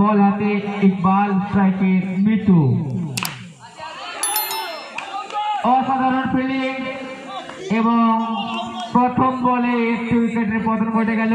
বল হাতে ইকবাল স্ট্রাইকে মিতু অসাধারণ ফিল্ডিং এবং প্রথম বলে একটি উইকেটের পতন ঘটে গেল।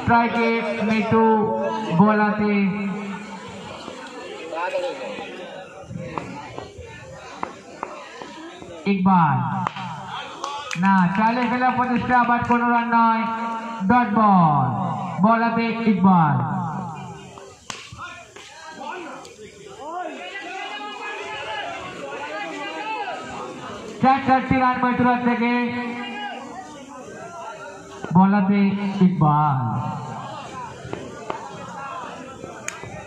স্ট্রাইকে মিতু বল হাতে। ইকবাল। না চালে খেলা প্রতিষ্ঠা আবার কোনো রান নয় ডট বল বল হাতে ইকবাল চার চারটি রান মৈত্রার থেকে বলাতে ইকবাল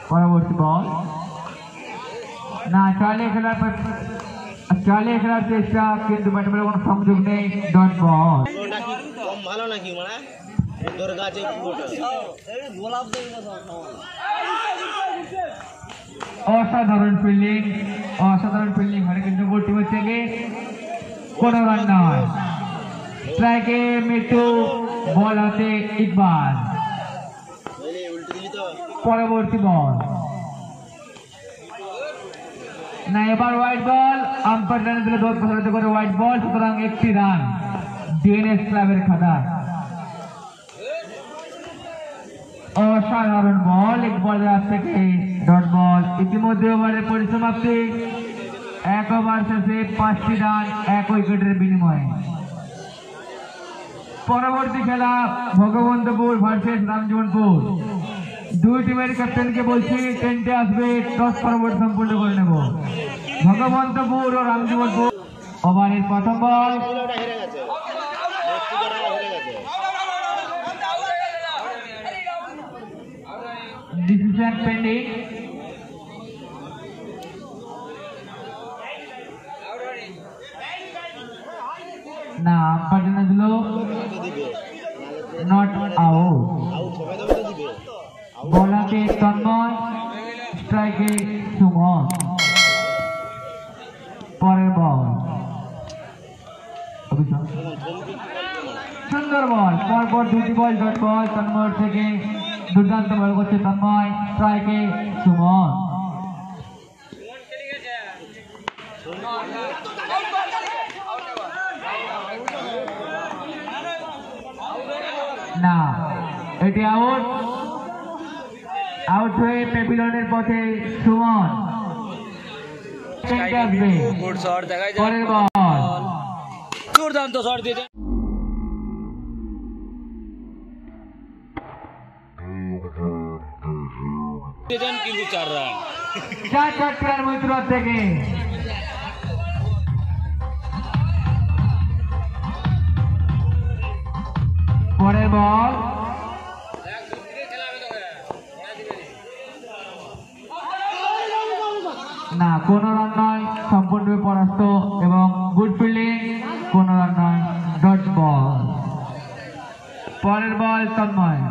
পরবর্তী বল না চালিয়ে খেলার পর- চালিয়ে খেলার চেষ্টা কিন্তু ব্যাটে কোনো সংযোগ নেই ডট বল পুরো নাকি কম ভালো নাকি মানে তোর গাছে পুরোটা গোলাপ অসাধারণ ফিল্ডিং অসাধারণ ফিল্ডিং হয় কিন্তু গোল টিমের থেকে কোনো রান নয় স্ট্রাইকে মিটু বল হাতে ইকবাল বুঝলি উল্টে দিলি তো পরবর্তী বল না, এবার হোয়াইট বল আম্পায়ার দিলে দোষ প্রসারিত করে হোয়াইট বল সুতরাং একটি রান ডিএনএস ক্লাবের খাতায় অসাধারণ বল এক হাত থেকে ডট বল ইতিমধ্যে ওভারের পরিসমাপ্তি। এক ওভার শেষে পাঁচটি রান এক উইকেটের বিনিময়ে। পরবর্তী খেলা ভগবন্তপুর ভার্সেস রামজীবনপুর। দুই টিমের ক্যাপ্টেনকে বলছি টেন্টে আসবে টস পরবর্তী সম্পূর্ণ করে নেব ভগবন্তপুর ও রামজীবনপুর ওভারের প্রথম বল ওটা হেরে গেছে নেক্সট হেরে গেছে ডিসিশন পেন্ডিং না আম্পায়ার জানিয়ে দিল ওকে দিবে নট আউট বলাতে তন্ময়, স্ট্রাইকে সুমন। পরের বল। সুন্দর বল। পরপর দুটি বল ডট বল তন্ময়ের থেকে দুর্দান্ত বল করছে তন্ময়, স্ট্রাইকে সুমন। না, এটি আউট আউট হয়ে পেপিলনের পথে সুমন। পরের বল দুর্দান্ত শট দিয়েছে কিন্তু চার রান চার থেকে। পরের বল না কোন রান নয় সম্পূর্ণরূপে পরাস্ত এবং গুড ফিল্ডিং কোন রান নয় ডট বল পরের বল তন্ময়।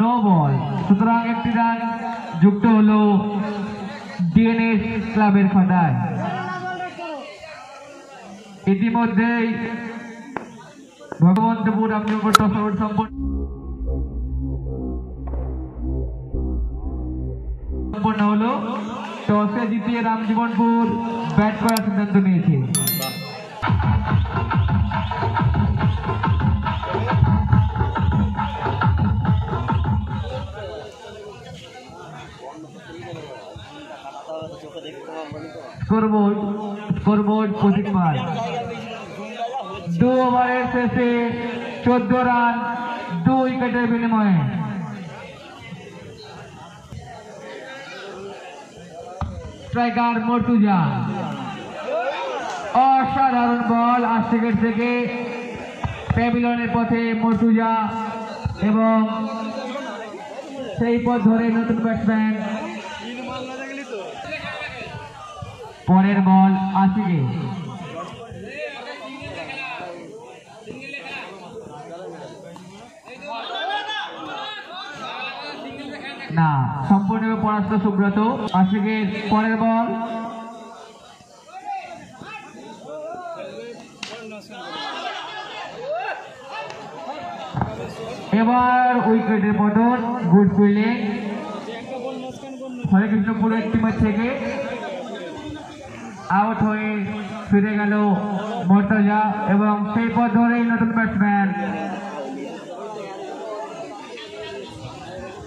নো বল সুতরাং একটি রান যুক্ত হলো ডিএনএস ক্লাবের খাতায়। ইতিমধ্যেই ভগবন্তপুর ওভার সম্পন্ন সম্পন্ন হলো টসে জিতিয়ে রামজীবনপুর ব্যাট করার সিদ্ধান্ত নিয়েছে চোখে দেখতে পাবো না তো স্কোরবোর্ড স্কোরবোর্ড পঁচিশ মার দু ওভারের শেষে চোদ্দ রান দু উইকেটের বিনিময়ে স্ট্রাইকার মর্তুজা। অসাধারণ বল আশিকের থেকে প্যাভিলনের পথে মর্তুজা এবং সেই পথ ধরে নতুন ব্যাটসম্যান পরের বল আশিকে সম্পূর্ণ পরাস্ত সুব্রত। আশিকের পরের বল। এবার উইকেটের পতন, গুড ফিল্ডিং। হরেকৃষ্ণপুরের টিমের থেকে আউট হয়ে ফিরে গেল মর্তজা এবং সেই পথ ধরেই নতুন ব্যাটসম্যান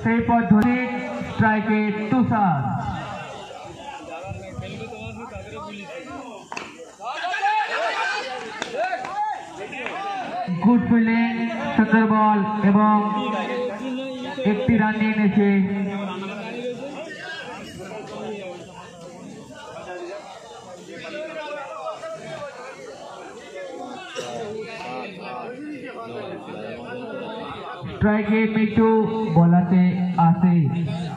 সেই পথ ধরে স্ট্রাইকে তুষার গুড ফিল্ডিং সুন্দর বল এবং একটি রান নিয়ে এনেছে স্ট্রাইকে মিটু বলাতে আসে চালে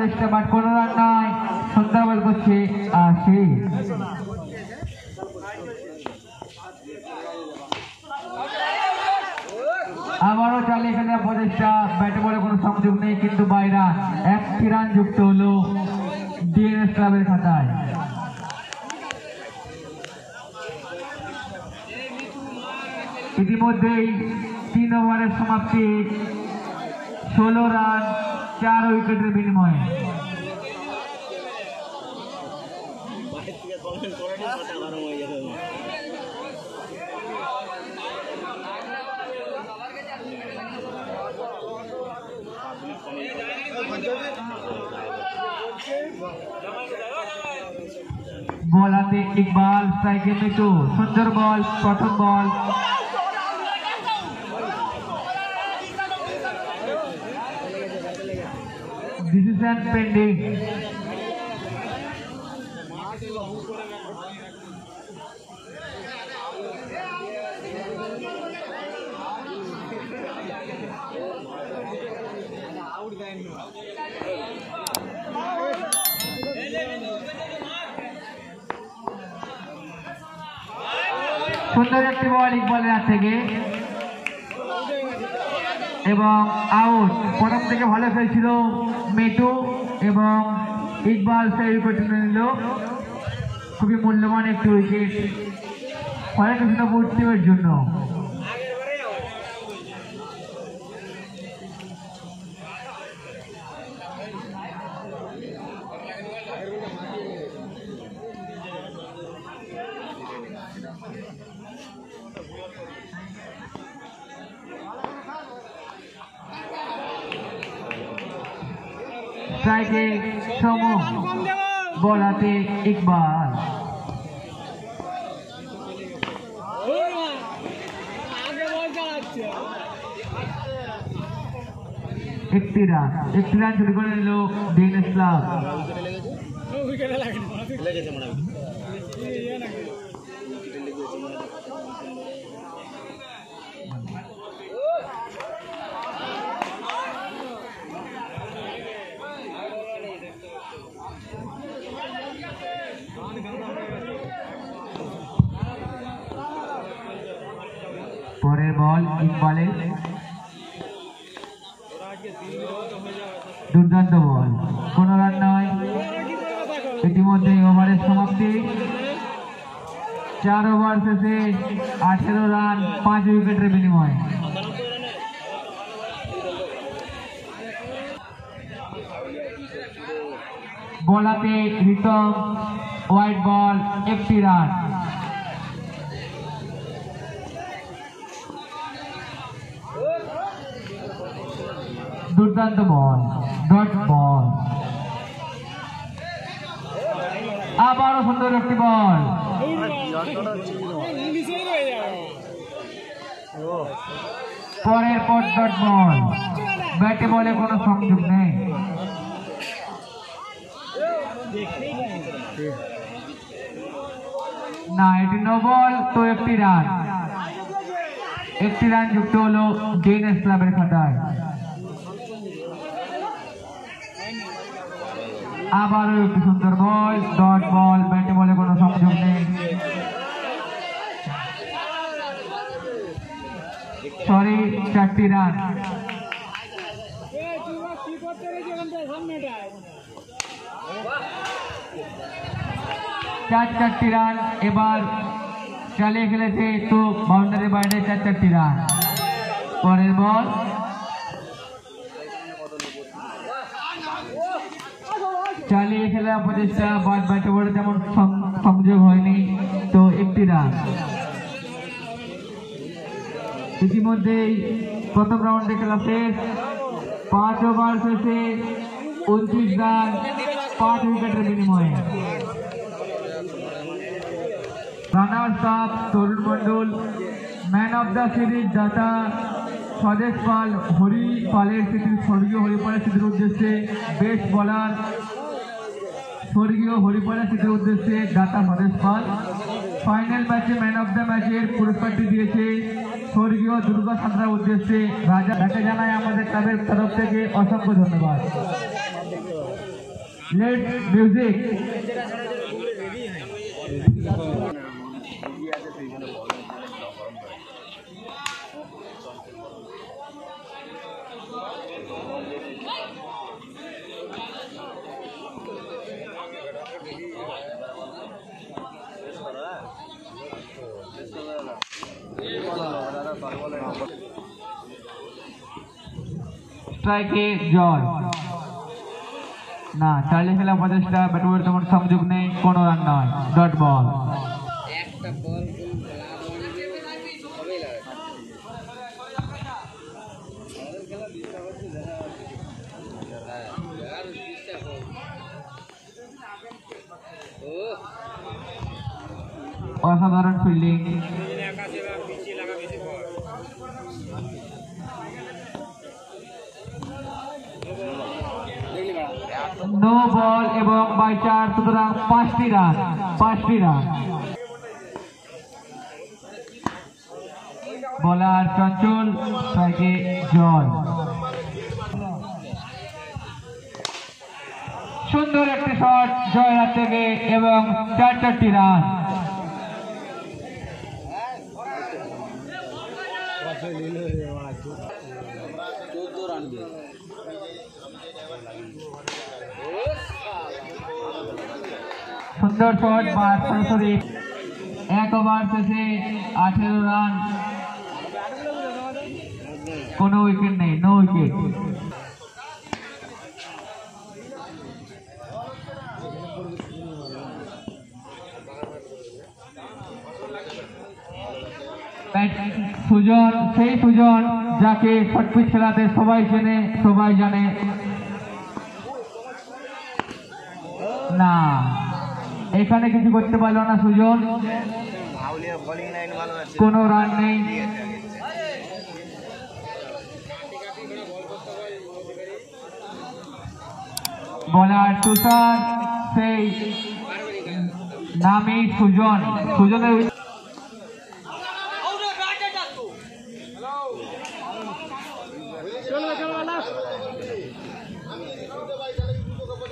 প্রচেষ্টা বাট কোনো রান নয় সুন্দর বল করছে আসে আবারও চালে এখানে প্রচেষ্টা ব্যাটে বলে কোনো সংযোগ নেই, কিন্তু বাইরা একটি রান যুক্ত হলো ডিএনএস ক্লাবের খাতায়। ইতিমধ্যেই তিন ওভারের সমাপ্তি, ষোলো রান চার উইকেটের বিনিময়ে বাইরে থেকে কমেন্ট করে দিন মাথা গরম হয়ে যাবে বল হাতে ইকবাল স্ট্রাইকে মিটু সুন্দর বল প্রথম বল পেন্ডিং সুন্দর একটি বল ইকবালের হাত থেকে। এবং আউট প্রথম থেকে ভালো খেলছিল মেটু এবং ইকবাল সাহেব উইকেট নিল। খুবই মূল্যবান একটি উইকেট ফলে টিমের জন্য স্ট্রাইকে সম বল হাতে ইকবাল একটি রান একটি রান শুরু করে নিল ডিএনএস ক্লাব পরের বল ইকবালের দুর্দান্ত বল। কোন রান নয়। ইতিমধ্যে ওভারের সমাপ্তি। চার ওভার শেষে আঠেরো রান, পাঁচ উইকেটের বিনিময়ে। বলাতে রিতম হোয়াইট বল, একটি রান। দুর্দান্ত বল ডট বল আবারও সুন্দর একটি বল। পরের পর ডট বল ব্যাটে বলে কোনো সংযোগ নেই। না, এটি নো বল তো একটি রান একটি রান যুক্ত হলো ডিএনএস ক্লাবের খাতায়। আবারও একটি সুন্দর বল ডট বল ব্যাটে বলে কোনো সংযোগ নেই। সরি চারটি রান চার চারটি রান এবার চালিয়ে খেলেছে তো বাউন্ডারি বাইরে চার চারটি রান পরের বল চালিয়ে খেলা প্রচেষ্টা বাদ ব্যাটে বলে তেমন সংযোগ হয়নি। তো একটি রান। ইতিমধ্যেই প্রথম রাউন্ডে খেলা শেষ। পাঁচ ওভার শেষে উনত্রিশ রান, পাঁচ উইকেটের বিনিময়ে। Runners up, Tarun Mondal man of the series দাতা স্বদেশ পাল, হরি পালের স্মৃতির স্বর্গীয় হরিপালের স্মৃতির উদ্দেশ্যে বেস্ট বলার স্বর্গীয় হরিপালের সিটের উদ্দেশ্যে দাতা হরেশ পাল ফাইনাল ম্যাচে ম্যান অফ দ্য ম্যাচের পুরস্কারটি দিয়েছে স্বর্গীয় দুর্গা সাঁতরার উদ্দেশ্যে। রাজা তাকে জানায় আমাদের ক্লাবের তরফ থেকে অসংখ্য ধন্যবাদ। লেট মিউজিক স্ট্রাইকে জয় না চার্লি খেলা প্রচেষ্টা ব্যাটবলের তেমন সংযোগ নেই কোনো রান নয় ডট বল অসাধারণ ফিল্ডিং নো বল এবং বাই চার, সুতরাং পাঁচটি রান পাঁচটি রান বলার চঞ্চল স্ট্রাইকে জয়। সুন্দর একটি শট জয় হাত থেকে এবং চার চারটি রান দিয়ে সুন্দর শট বা সরাসরি এক ওভার শেষে আঠেরো রান। কোনো উইকেট নেই নো উইকেট সুজন, সেই সুজন। যাকে শটপিচ খেলাতে সবাই চেনে, সবাই জানে। না, এখানে কিছু করতে পারল না সুজন। কোনো রান নেই। বলার তুষার, সেই নামই সুজন। সুজনের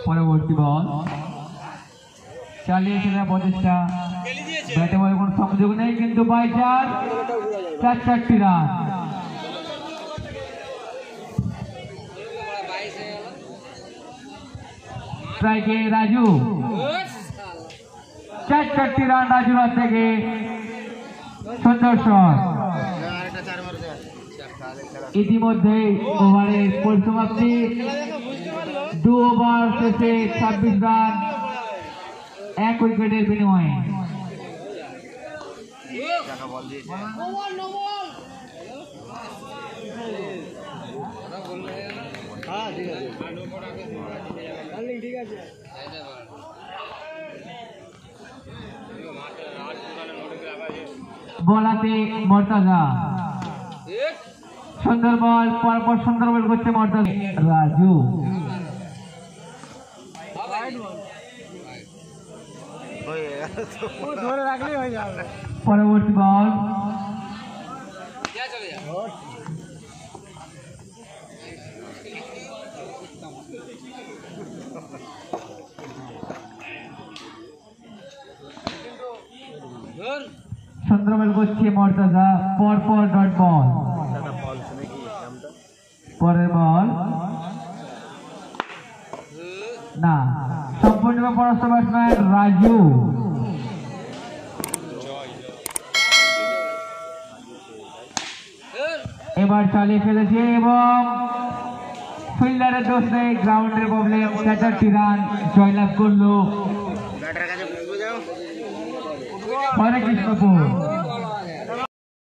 পরবর্তী বল। চালিয়ে খেলার প্রচেষ্টা। ব্যাটে বলে কোনো সংযোগ নেই, কিন্তু বাই চার চার চারটি রান স্ট্রাইকে রাজু। চার চারটি রান রাজু হাত থেকে। সুন্দর ইতিমধ্যে ওভারের পরিসমাপ্তি। দু ওভার শেষে ছাব্বিশ রান, এক উইকেটের বিনিময়ে। ঠিক আছে বলাতে মর্তাজা। সুন্দর বল, পরপর সুন্দর বল করছে মর্তাজা। রাজু হয়ে গেল তো ধরে রাখলেই হয়ে যাবে পরবর্তী বল সুন্দর বল করছে মর্তাজা পরপর ডট বল বল শুনে কি নামটা পরের বল না সম্পূর্ণ পরাস্ত ব্যাটসম্যান রাজু এবার চালিয়ে ফেলেছে এবং ফিল্ডারের দোষ নেই গ্রাউন্ডের প্রবলেম চারটি রান জয়লাভ করল। হরে কৃষ্ণপুর